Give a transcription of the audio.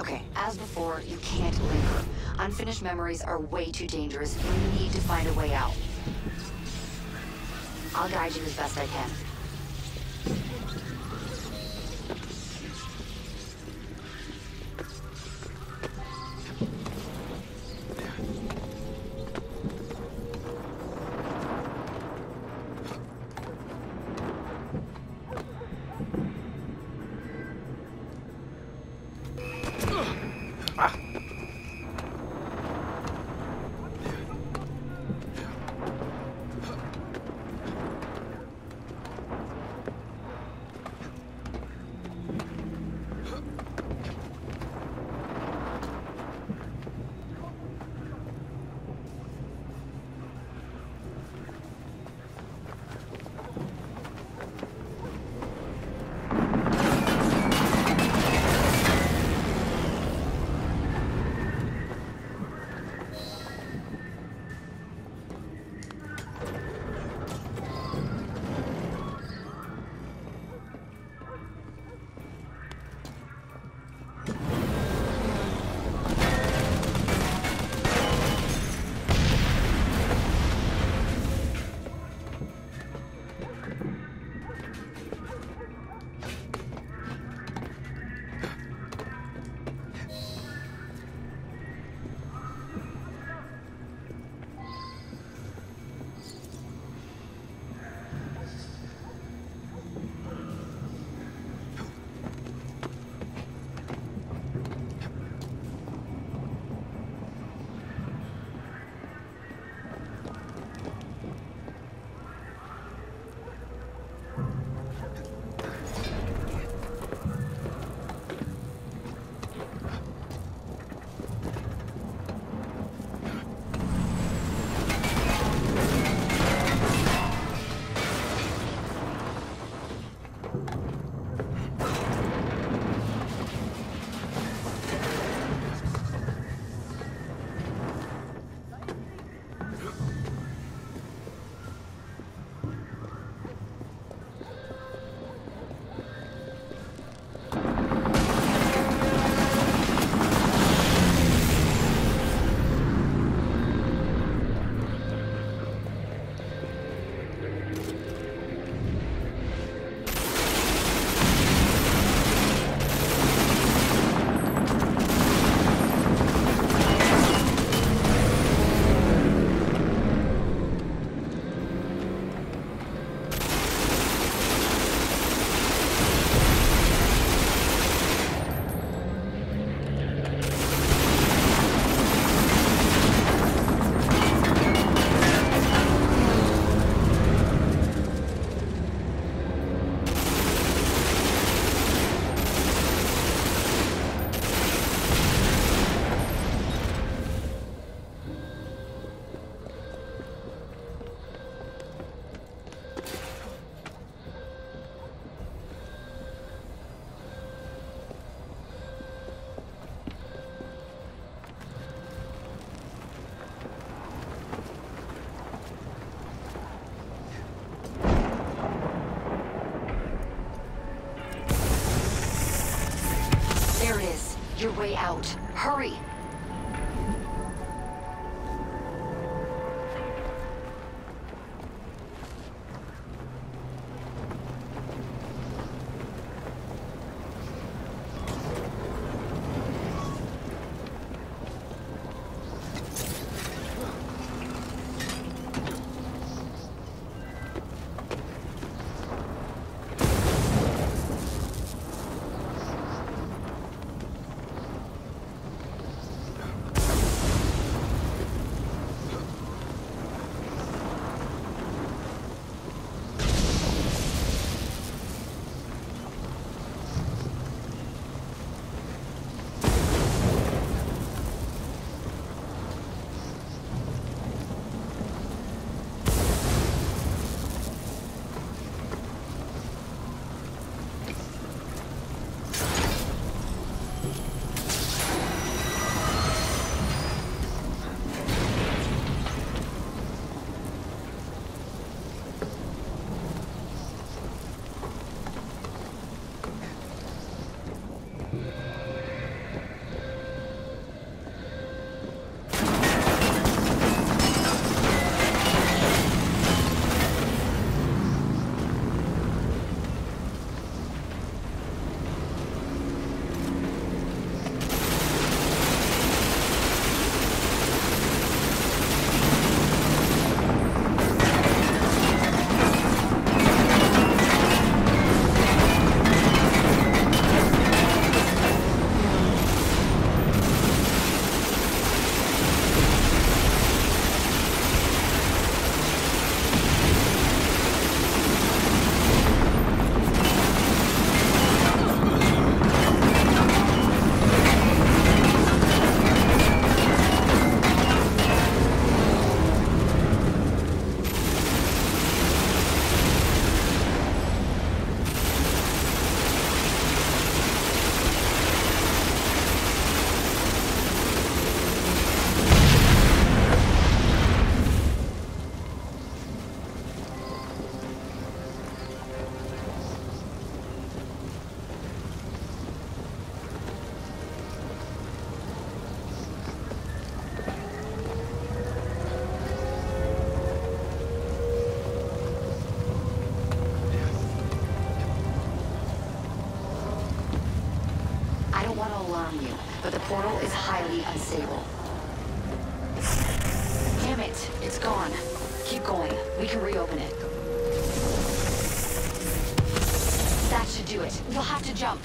Okay, as before, you can't linger. Unfinished memories are way too dangerous. You need to find a way out. I'll guide you as best I can. Way out. Hurry! Alarm you, but the portal is highly unstable. Damn it, it's gone. Keep going. We can reopen it. That should do it. You'll have to jump.